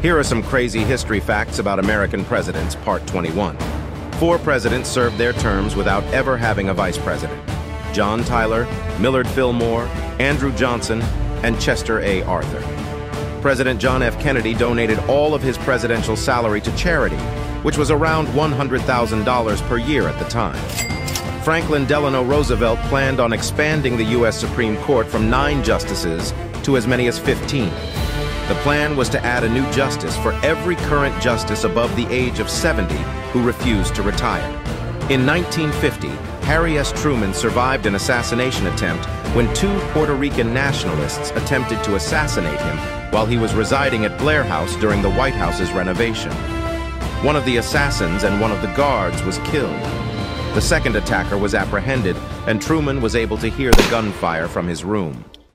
Here are some crazy history facts about American presidents, Part 21. Four presidents served their terms without ever having a vice president. John Tyler, Millard Fillmore, Andrew Johnson, and Chester A. Arthur. President John F. Kennedy donated all of his presidential salary to charity, which was around $100,000 per year at the time. Franklin Delano Roosevelt planned on expanding the U.S. Supreme Court from nine justices to as many as 15. The plan was to add a new justice for every current justice above the age of 70 who refused to retire. In 1950, Harry S. Truman survived an assassination attempt when two Puerto Rican nationalists attempted to assassinate him while he was residing at Blair House during the White House's renovation. One of the assassins and one of the guards was killed. The second attacker was apprehended, and Truman was able to hear the gunfire from his room.